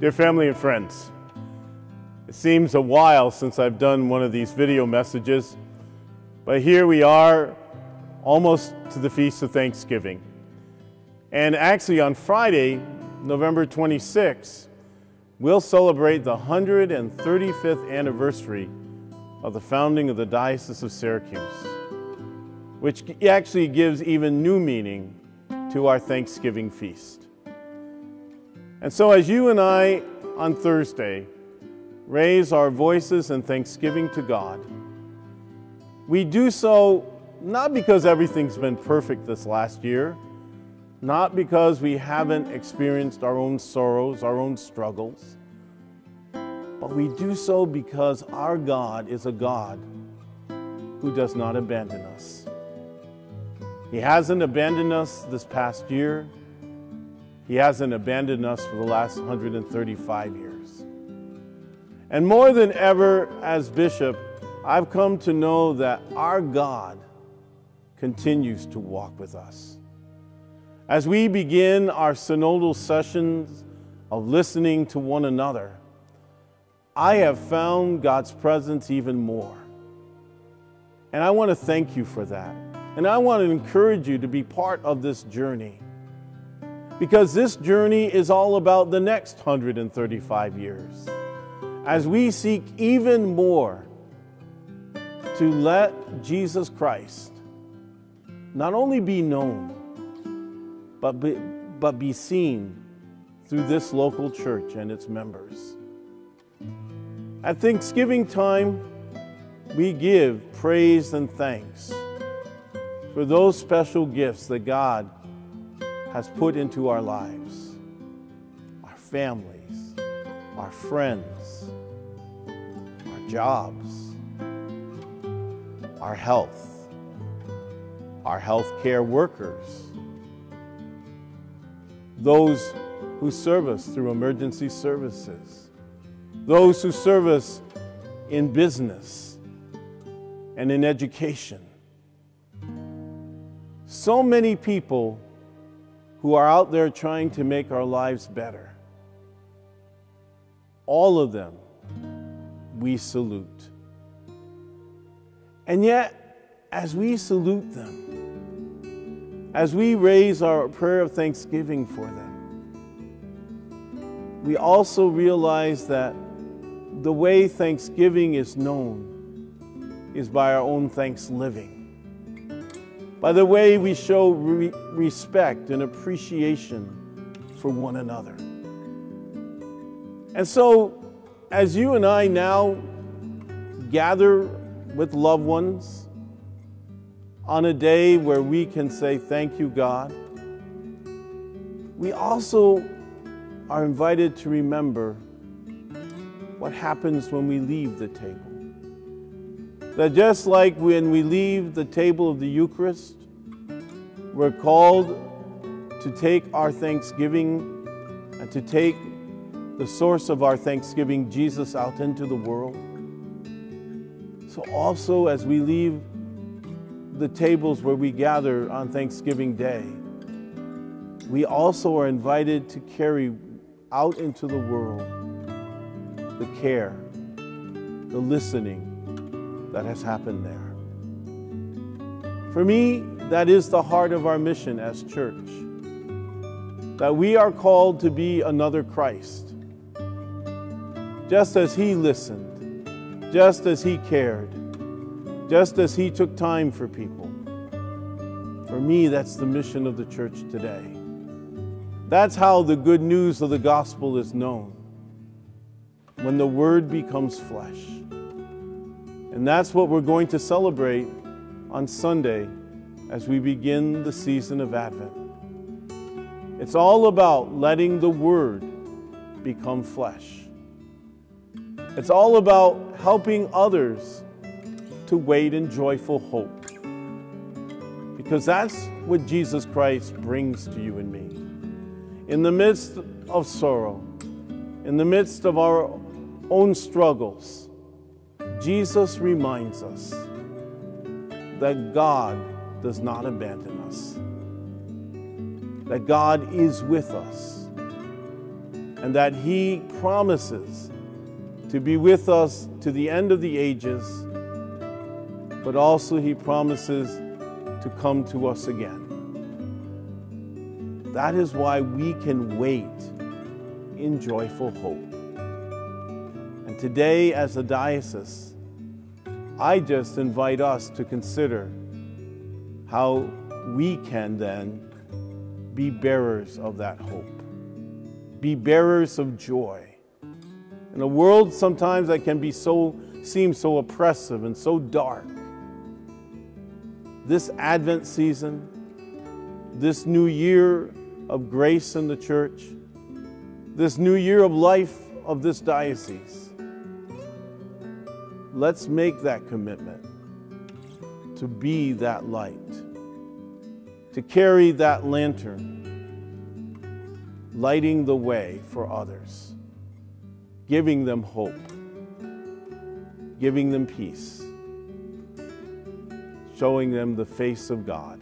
Dear family and friends, it seems a while since I've done one of these video messages, but here we are almost to the Feast of Thanksgiving. And actually on Friday, November 26, we'll celebrate the 135th anniversary of the founding of the Diocese of Syracuse, which actually gives even new meaning to our Thanksgiving feast. And so, as you and I on Thursday raise our voices in thanksgiving to God, we do so not because everything's been perfect this last year, not because we haven't experienced our own sorrows, our own struggles, but we do so because our God is a God who does not abandon us. He hasn't abandoned us this past year. He hasn't abandoned us for the last 135 years. And more than ever, as bishop, I've come to know that our God continues to walk with us. As we begin our synodal sessions of listening to one another, I have found God's presence even more. And I want to thank you for that. And I want to encourage you to be part of this journey. Because this journey is all about the next 135 years. As we seek even more to let Jesus Christ not only be known, but be, but be seen through this local church and its members. At Thanksgiving time, we give praise and thanks for those special gifts that God has put into our lives our families, our friends, our jobs, our health, our health care workers, those who serve us through emergency services, those who serve us in business and in education. So many people who are out there trying to make our lives better. All of them we salute. And yet, as we salute them, as we raise our prayer of thanksgiving for them, we also realize that the way thanksgiving is known is by our own thanks living by the way we show re respect and appreciation for one another. And so, as you and I now gather with loved ones on a day where we can say, Thank you, God, we also are invited to remember what happens when we leave the table. That just like when we leave the table of the Eucharist, we're called to take our thanksgiving and to take the source of our thanksgiving, Jesus, out into the world. So, also as we leave the tables where we gather on Thanksgiving Day, we also are invited to carry out into the world the care, the listening, that has happened there. For me, that is the heart of our mission as church. That we are called to be another Christ. Just as He listened, just as He cared, just as He took time for people. For me, that's the mission of the church today. That's how the good news of the gospel is known when the Word becomes flesh. And that's what we're going to celebrate on Sunday as we begin the season of Advent. It's all about letting the Word become flesh. It's all about helping others to wait in joyful hope. Because that's what Jesus Christ brings to you and me. In the midst of sorrow, in the midst of our own struggles, Jesus reminds us that God does not abandon us, that God is with us, and that He promises to be with us to the end of the ages, but also He promises to come to us again. That is why we can wait in joyful hope. Today, as a diocese, I just invite us to consider how we can then be bearers of that hope, be bearers of joy. In a world sometimes that can be so seem so oppressive and so dark, this Advent season, this new year of grace in the church, this new year of life of this diocese, let's make that commitment to be that light, to carry that lantern, lighting the way for others, giving them hope, giving them peace, showing them the face of God.